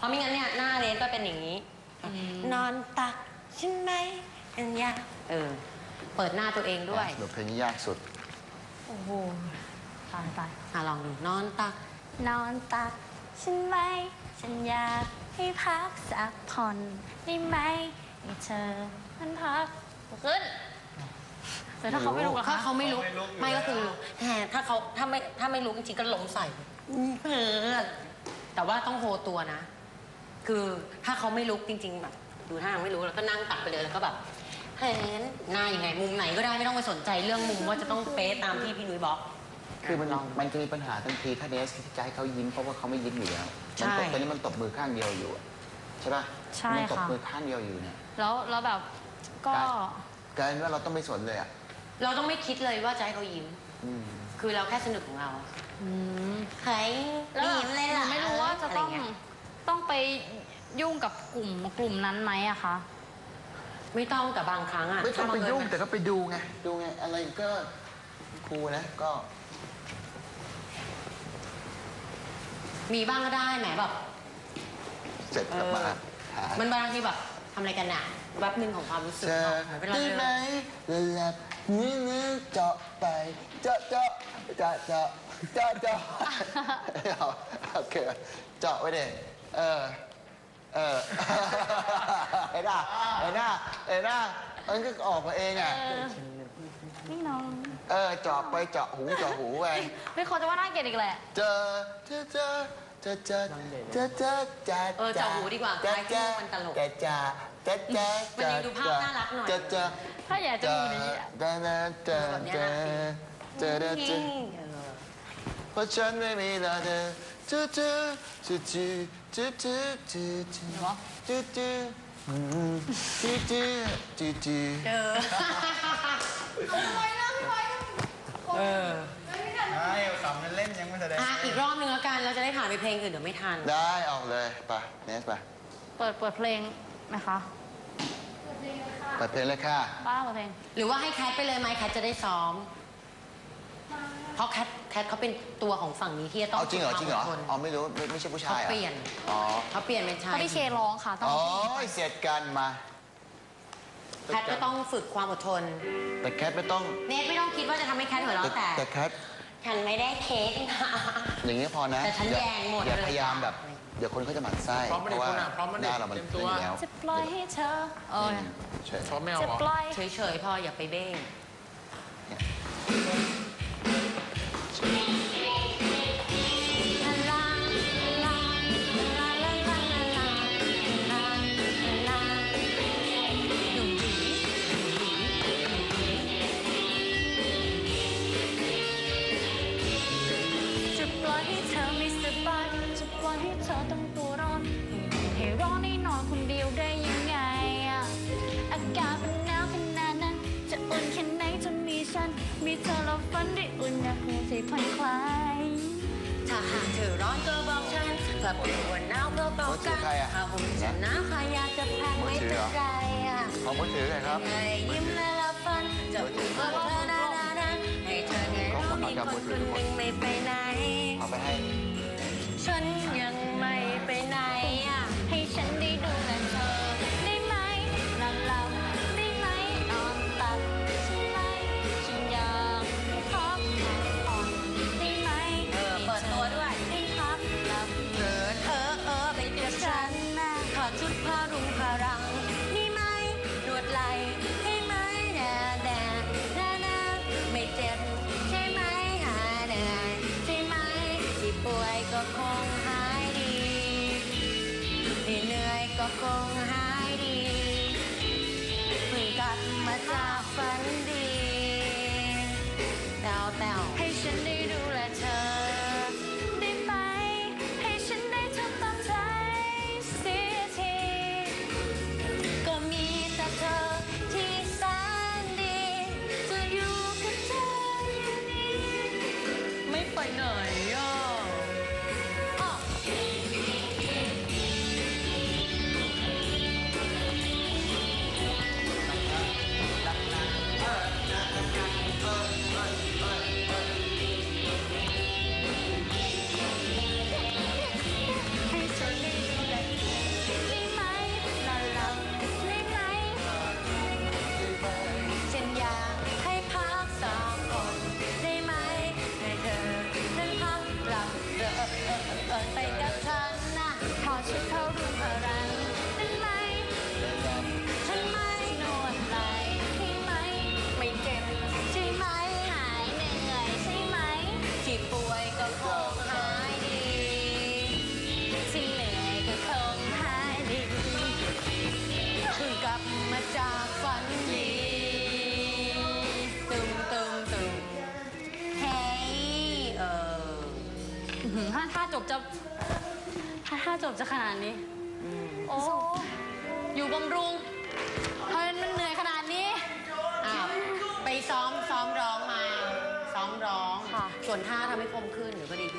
เพราะไม่งั้นเนี่ยหน้าเลนก็เป็นอย่างนี้ นอนตักใช่ไหมอันยาเออ เปิดหน้าตัวเองด้วยบทเพลงนี้ยากสุด โอ้โหตายตายอะลองดูนอนตัก นอนตักฉันไหมฉันอยากให้พักสักผ่อนได้ไหมให้เธอมันพักขึ้นแต่ถ้าเขาไม่รู้ล่ะถ้าคะเขาไม่ลุกไม่ก็คือแหมถ้าเขาถ้าไม่ถ้าไม่ลุกจริงๆก็ล้มใส่เออแต่ว่าต้องโฮตัวนะ คือถ้าเขาไม่ลุกจริง ๆ แบบ ดูท่าทางไม่รู้แล้วก็นั่งตักไปเลยแล้วก็แบบเห็นหน้ายังไงมุมไหนก็ได้ไม่ต้องไปสนใจเรื่องมุมว่าจะต้องเป๊ะตามที่พี่นุ้ยบอกคือมันลองมันจะมีปัญหาทันทีถ้าเนสที่จะให้เขายิ้มเพราะว่าเขาไม่ยิ้มอยู่แล้วใช่มันตบตอนนี้มันตบมือข้างเดียวอยู่อะใช่ป่ะใช่มันตบค่ะมือข้างเดียวอยู่เนี่ยแล้วแล้วแบบก็ได้กลายเป็นว่าเราต้องไม่สนเลยอะเราต้องไม่คิดเลยว่าจะให้เขายิ้ม อืม คือเราแค่สนุกของเราอืม เฮ้ยแล้วยิ้มเลยหเหรนูอไม่รู้ว่าจะต้องไรเย ต้องไปยุ่งกับกลุ่มกลุ่มนั้นไหมอะคะไม่ต้องแต่บางครั้งอะไม่ต้องไปถ้าบัเญยุ่งมันแต่ก็ไปดูไงดูไงอะไรก็ครูนะก็ มีบ้างก็ได้แหมแบบเสร็จกลับมาเออหามันบางทีแบบทำอะไรกันน่ะแวบหนึ่งของความรู้สึกเจอไม่เป็นไรได้ไหมเลยหลับนิ้วนิ้วเจาะไปเจาะเจาะเจาะเจาะเจาะเจาะเอาโอเคเจาะไว้เด็ เออ เออ เห็นอะเห็นอะเห็นอะมันก็ออกมาเองอะ นี่น้องเออจาะไปเจาะหูเจาะหูไป ไม่เขาจะว่าน่าเกลียดอีกแหละ เจอเจอเจอเจอเจอเจอเจอจ้าเออเจาะหูดีกว่าคล้ายมันตลกจ้าจ้าจ้าจ้ามันยังดูภาพน่ารักหน่อย เจอเจอถ้าอยากจะมีนี้เจอเจอเจอเจอเจอเพราะฉันไม่มีเธอ จูจูจูจูจูจูจูจูเหรอจูจูอืมจูจูจูจูเออเออใช่สามเล่นยังไม่แสดงอะอีกรอบหนึ่งแล้วกันเราจะได้ผ่านไปเพลงอื่นเดี๋ยวไม่ทัน ได้ออกเลยไปเนสไปเปิดเปิดเพลงไหมคะเปิดเพลงเลยค่ะป้าเปิดเพลง หรือว่าให้แคทไปเลยไหมแคทจะได้ซ้อม ราะแคทแคทเขาเป็นตัวของฝั่งนี้ที่จะต้องเอาจริงเหรอฝึกจริงเหรอความดทนอ๋อไม่รู้ไม่ไม่ใช่ผู้ชาเขายเหรอเปลี่ยนอ๋อเขาเปลี่ยนเป็นชายถ้าพี่เคร้องค่ะต้องอ๋อเสร็จกันมาแคทก็ต้องฝึกความอดทน แต่แคทไม่ต้องเนทไม่ต้องคิดว่าจะทำให้แคทหัวเราะแต่แต่แคทฉันไม่ได้เค้กนะ อย่างเงี้ยพอนะแต่ฉันอย่าแยงหมดอย่าเลย พยายามแบบเดี๋ยวคนเขาจะหมั่นไส้พร้อมไม่เพได้ราะว่าคุณอะพร้อมไม่หได้น้าเรามันเตรียมเป็นตัวอยู่แล้วจะปล่อยให้เธอเออใช่พร้อมไม่เอาจะเหรอ ปล่อย เฉยๆพออย่าไปเบ้ง อยให้เธอต้องตัวร้อนให้ร้อนให้นอนคนเดียวได้ยังไงอะอากาศมันหนาวขนาดนั้น จะอุ่นแค่ไหนจะมีฉัน มีเธอแล้วฝันได้อุ่นนะหัวใจผ่อนคลาย ถ้าหากเธอร้อนก็บอกฉันกลับเป็นวันหนาวก็บอกกันถ้าผมจะหนาวใครอยากจะแพงไม่เป็นไรอะขอมือถือหน่อยครับ ให้ยิ้มและละฟันจะพูดว่าเธอนานานาให้เธอไงรู้มีคนคนหนึ่งไม่ไปไหน เอาไปให้ ฉัน มาจากฝันดีแต้วแต้ว ถ้าถ้าจบจะถ้าถ้าจบจะขนาดนี้ โอ้ อยู่บำรุงทำไมมันเหนื่อยขนาดนี้ อ้าวไปซ้อมซ้อมร้องมา ซ้อมร้องค่ะส่วนท่าทำให้คมขึ้นหรือก็ดีขึ้น